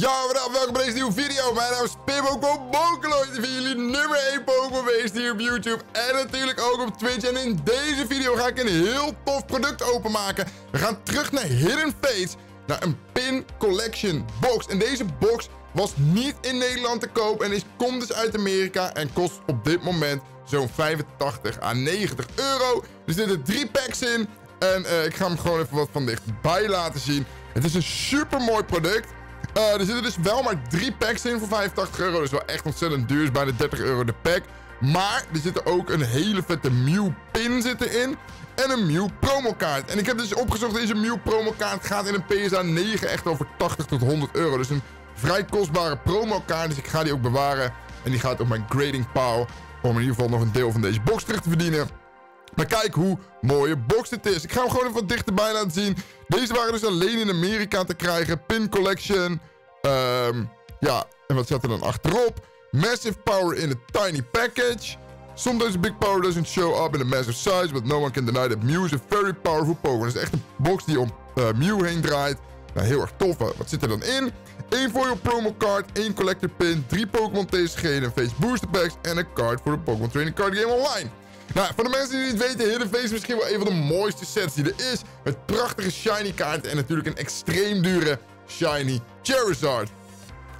Ja, wat welkom bij deze nieuwe video. Mijn naam is Pimoko Bokelo. Ik ben jullie nummer 1 Pokémon beest hier op YouTube. En natuurlijk ook op Twitch. En in deze video ga ik een heel tof product openmaken. We gaan terug naar Hidden Fates. Naar een Pin Collection box. En deze box was niet in Nederland te koop. En is, komt dus uit Amerika. En kost op dit moment zo'n 85 à 90 euro. Er zitten drie packs in. En uh, ik ga hem gewoon even wat van dichtbij laten zien. Het is een super mooi product. Uh, er zitten dus wel maar drie packs in voor 85 euro. Is wel echt ontzettend duur. is bijna 30 euro de pack. Maar er zitten ook een hele vette Mew pin zitten in. En een Mew promokaart. En ik heb dus opgezocht, deze Mew promokaart gaat in een PSA 9 echt over 80 tot 100 euro. Dus een vrij kostbare promokaart. Dus ik ga die ook bewaren. En die gaat op mijn grading pile. Om in ieder geval nog een deel van deze box terug te verdienen. Maar kijk hoe mooie box dit is. Ik ga hem gewoon even wat dichterbij laten zien. Deze waren dus alleen in Amerika te krijgen. Pin Collection. Um, ja, en wat zat er dan achterop? Massive power in a tiny package. Sometimes big power doesn't show up in a massive size, but no one can deny that Mew is a very powerful Pokémon. Het is echt een box die om uh, Mew heen draait. Nou, heel erg tof. Wat zit er dan in? Eén foil promo card, één collector pin, drie Pokémon TCG en face booster packs en een card voor de Pokémon Training Card Game Online. Nou, voor de mensen die het weten, Face is misschien wel een van de mooiste sets die er is. Met prachtige shiny kaarten en natuurlijk een extreem dure shiny Charizard.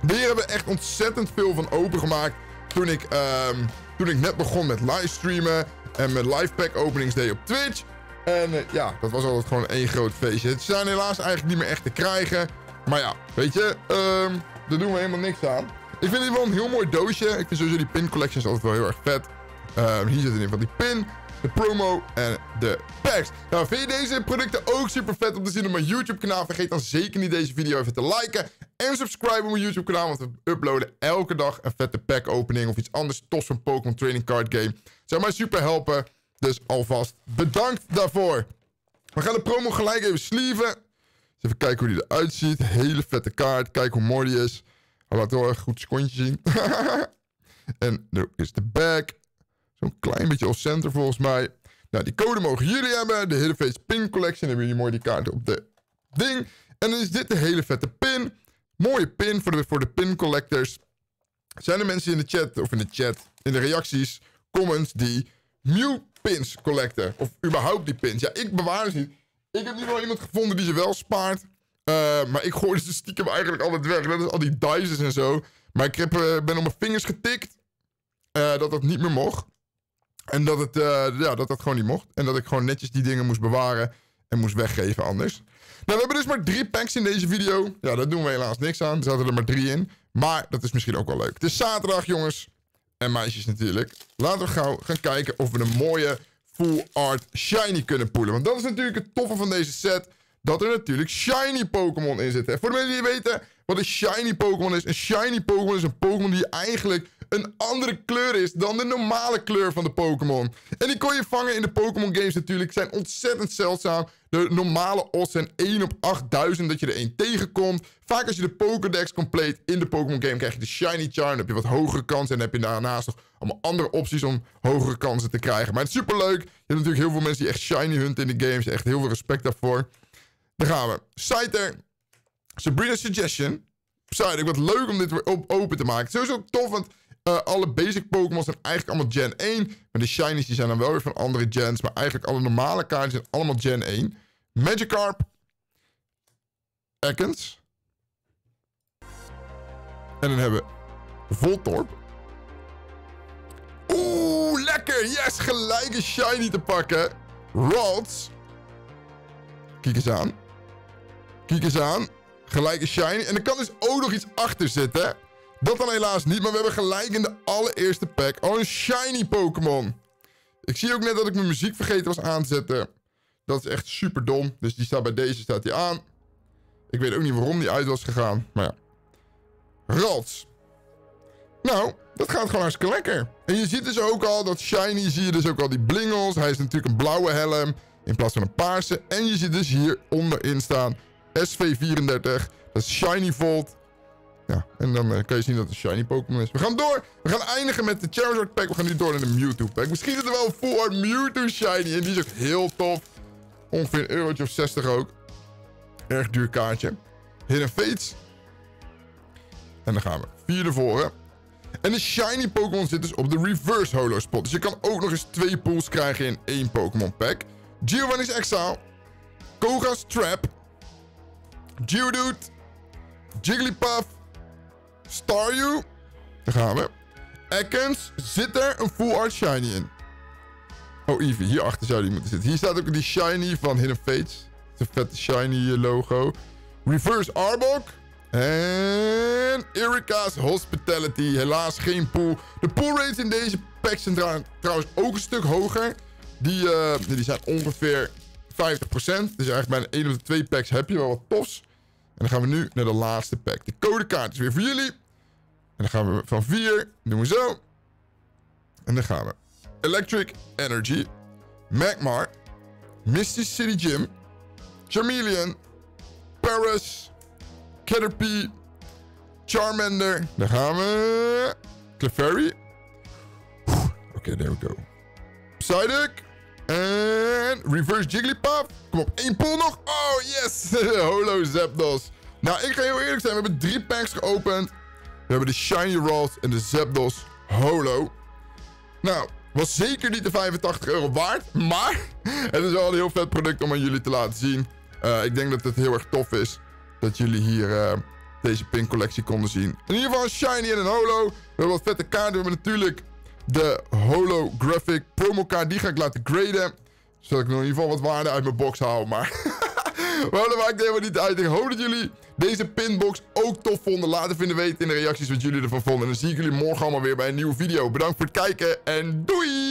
Hier hebben we echt ontzettend veel van opengemaakt toen ik, um, toen ik net begon met livestreamen en met live pack openings deed op Twitch. En uh, ja, dat was altijd gewoon één groot feestje. Het zijn helaas eigenlijk niet meer echt te krijgen. Maar ja, weet je, um, daar doen we helemaal niks aan. Ik vind dit wel een heel mooi doosje. Ik vind sowieso die pin collections altijd wel heel erg vet. Um, hier zit in ieder geval die pin, de promo en de packs. Nou, vind je deze producten ook super vet om te zien op mijn YouTube kanaal? Vergeet dan zeker niet deze video even te liken. En subscribe op mijn YouTube kanaal, want we uploaden elke dag een vette pack opening of iets anders tofs van Pokémon Training Card Game. Zou mij super helpen. Dus alvast bedankt daarvoor. We gaan de promo gelijk even sleeven. even kijken hoe die eruit ziet. Hele vette kaart. Kijk hoe mooi die is. Hij laat wel een goed skontje zien. en nu is de back. Zo'n klein beetje off-center volgens mij. Nou, die code mogen jullie hebben. De Hidden Face Pin Collection. Hebben jullie mooi die kaarten op de ding. En dan is dit de hele vette pin. Mooie pin voor de, voor de pin collectors. Zijn er mensen in de chat, of in de chat, in de reacties, comments die Mew pins collecten? Of überhaupt die pins? Ja, ik bewaar ze niet. Ik heb nu wel iemand gevonden die ze wel spaart. Uh, maar ik gooi ze stiekem eigenlijk altijd weg. Dat is al die dices en zo. Maar ik heb, uh, ben op mijn vingers getikt. Uh, dat dat niet meer mocht. En dat het, uh, ja, dat dat gewoon niet mocht. En dat ik gewoon netjes die dingen moest bewaren en moest weggeven anders. Nou, we hebben dus maar drie packs in deze video. Ja, daar doen we helaas niks aan. Er zaten er maar drie in. Maar dat is misschien ook wel leuk. Het is zaterdag, jongens. En meisjes natuurlijk. Laten we gauw gaan kijken of we een mooie full art shiny kunnen poelen. Want dat is natuurlijk het toffe van deze set. Dat er natuurlijk shiny Pokémon in zitten. En voor de mensen die weten wat een shiny Pokémon is. Een shiny Pokémon is een Pokémon die eigenlijk een andere kleur is dan de normale kleur van de Pokémon. En die kon je vangen in de Pokémon games natuurlijk. zijn ontzettend zeldzaam. De normale odds zijn 1 op 8000 dat je er één tegenkomt. Vaak als je de Pokédex compleet in de Pokémon game krijg je de Shiny Charm. Dan heb je wat hogere kansen. En dan heb je daarnaast nog allemaal andere opties om hogere kansen te krijgen. Maar het is super leuk. Je hebt natuurlijk heel veel mensen die echt shiny hunten in de games. Echt heel veel respect daarvoor. Dan gaan we. Scyther. Sabrina Suggestion. Scyther, wat leuk om dit weer op open te maken. Sowieso tof, want uh, alle basic Pokémon zijn eigenlijk allemaal Gen 1. Maar de shinies die zijn dan wel weer van andere gens. Maar eigenlijk alle normale kaarten zijn allemaal Gen 1. Magikarp. Ekans. En dan hebben we Voltorb. Oeh, lekker. Yes, gelijk een shiny te pakken. Rods. Kijk eens aan. Kijk eens aan. Gelijk een shiny. En er kan dus ook nog iets achter zitten. Dat dan helaas niet, maar we hebben gelijk in de allereerste pack al een shiny Pokémon. Ik zie ook net dat ik mijn muziek vergeten was aan te zetten. Dat is echt super dom. Dus die staat bij deze staat die aan. Ik weet ook niet waarom die uit was gegaan. Maar ja. Rals. Nou, dat gaat gewoon hartstikke lekker. En je ziet dus ook al dat shiny, zie je dus ook al die blingels. Hij is natuurlijk een blauwe helm in plaats van een paarse. En je ziet dus hier onderin staan SV34. Dat is Shiny Volt. Ja, en dan uh, kan je zien dat het een shiny Pokémon is. We gaan door. We gaan eindigen met de Charizard pack. We gaan nu door naar de Mewtwo pack. Misschien zit er wel een full Mewtwo shiny. En die is heel tof. Ongeveer een eurotje of 60 ook. Erg duur kaartje. Hidden Fates. En dan gaan we. Vier ervoor. En de shiny Pokémon zit dus op de reverse holo spot. Dus je kan ook nog eens twee pools krijgen in één Pokémon pack. Giovanni's Exile. Koga's Trap. Geodude. Jigglypuff. Staryu. Daar gaan we. Ekans. Zit er een full art shiny in? Oh, Eevee. Hierachter zou die moeten zitten. Hier staat ook die shiny van Hidden Fates. Een vette shiny logo. Reverse Arbok. En Erika's Hospitality. Helaas geen pool. De pool rates in deze pack zijn trouwens ook een stuk hoger. Die, uh, die zijn ongeveer 50%. Dus eigenlijk bij een 1 of de 2 packs heb je wel wat tofs. En dan gaan we nu naar de laatste pack. De codekaart is weer voor jullie. En dan gaan we van 4. Doen we zo. En dan gaan we. Electric Energy. Magmar. Misty City Gym. Charmeleon. Paris. Caterpie. Charmander. Daar gaan we. Clefairy. Oké, there we go. Psyduck. En Reverse Jigglypuff. Kom op, één pool nog. Oh, yes. Holo Zapdos. Nou, ik ga heel eerlijk zijn. We hebben drie packs geopend. We hebben de Shiny Rolls en de Zapdos Holo. Nou, was zeker niet de 85 euro waard. Maar het is wel een heel vet product om aan jullie te laten zien. Uh, ik denk dat het heel erg tof is dat jullie hier uh, deze pin-collectie konden zien. In ieder geval een Shiny en een Holo. We hebben wat vette kaarten. We hebben natuurlijk de holographic promokaart. Die ga ik laten graden. Zodat ik nog in ieder geval wat waarde uit mijn box haal. Maar, maar dat maakt helemaal niet uit. Ik hoop dat jullie deze pinbox ook tof vonden. Laat in de weten in de reacties wat jullie ervan vonden. En dan zie ik jullie morgen allemaal weer bij een nieuwe video. Bedankt voor het kijken en doei!